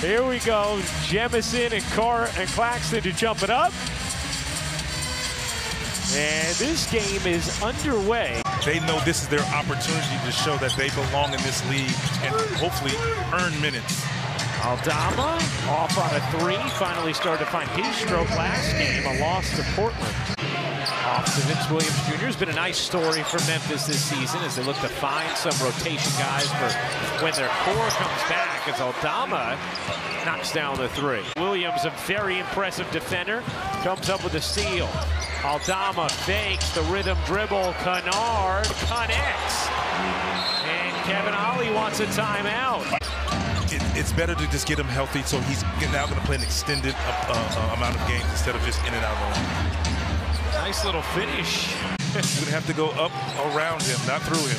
Here we go. Jemison and Carr and Claxton to jump it up. And this game is underway. They know this is their opportunity to show that they belong in this league and hopefully earn minutes. Aldama off on a three. Finally started to find his stroke last game. A loss to Portland. To Vince Williams Jr. has been a nice story for Memphis this season as they look to find some rotation guys for when their core comes back as Aldama knocks down the three. Williams, a very impressive defender, comes up with a steal. Aldama fakes the rhythm dribble. Kennard connects. And Kevin Ollie wants a timeout. It, it's better to just get him healthy so he's now going to play an extended uh, uh, amount of games instead of just in and out of Nice little finish. You're going to have to go up around him, not through him.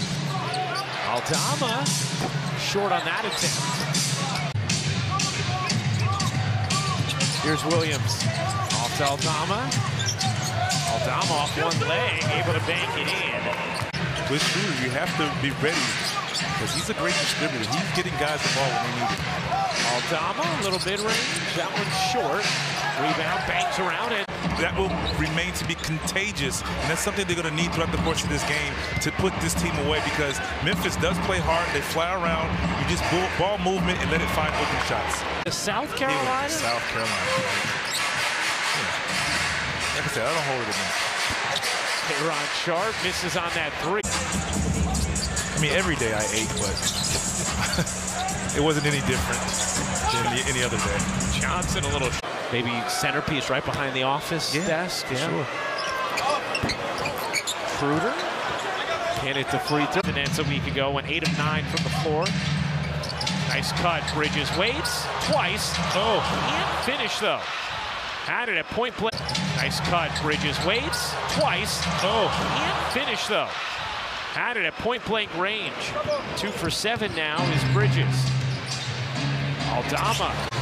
Aldama short on that attempt. Here's Williams. Off to Aldama. Aldama off one leg, able to bank it in. With Schroeder, you have to be ready because he's a great distributor. He's getting guys the ball when they need it. Aldama, a little mid-range. That one's short. Rebound, bangs around it. That will remain to be contagious, and that's something they're going to need throughout the course of this game to put this team away because Memphis does play hard. They fly around. You just ball movement and let it find open shots. South Carolina? South Carolina. Like I said, I don't hold it against. Ron Sharpe misses on that three. I mean, every day I ate, but it wasn't any different than any other day. Johnson a little maybe centerpiece right behind the office yeah, desk. Yeah. Sure. Can hit the free throw. Finance a week ago went eight of nine from the floor. Nice cut. Bridges waits twice. Oh, can't finish though. Had it at point play. Nice cut. Bridges waits twice. Oh, can't finish though. Had it at point blank range. Two for seven now is Bridges. Aldama.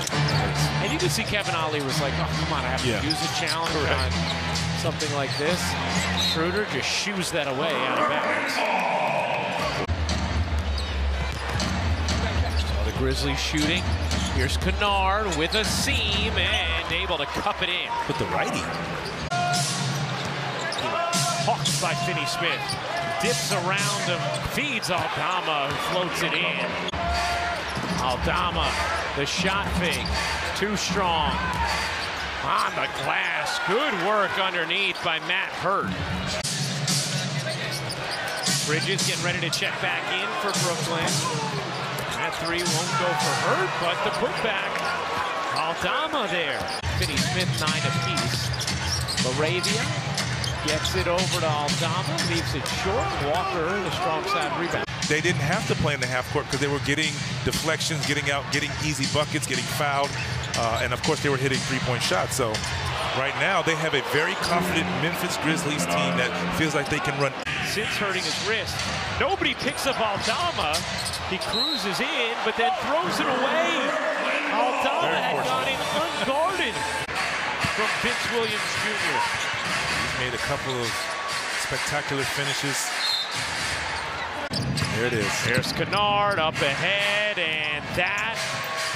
And you can see Kevin Ollie was like, oh, come on, I have to yeah. use a challenge on something like this. Schroeder just shoos that away out of bounds. The Grizzlies shooting. Here's Kennard with a seam and able to cup it in. With the righty. Hawks by Finney Smith. Dips around him, feeds Aldama, who floats it in. Aldama, the shot fake, too strong. On the glass, good work underneath by Matt Hurt. Bridges getting ready to check back in for Brooklyn. That three won't go for Hurt, but the putback. Aldama there. Finney Smith, nine apiece. LaRavia gets it over to Aldama, leaves it short. Walker, the strong side rebound. They didn't have to play in the half court because they were getting deflections, getting out, getting easy buckets, getting fouled, uh, and of course they were hitting three-point shots. So right now they have a very confident Memphis Grizzlies team that feels like they can run. Since hurting his wrist, nobody picks up Aldama. He cruises in, but then throws it away. Aldama had gone in unguarded from Vince Williams Jr. He's made a couple of spectacular finishes. There it is. There's Kennard up ahead, and that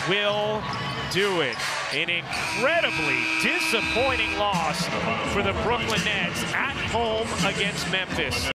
will do it. An incredibly disappointing loss for the Brooklyn Nets at home against Memphis.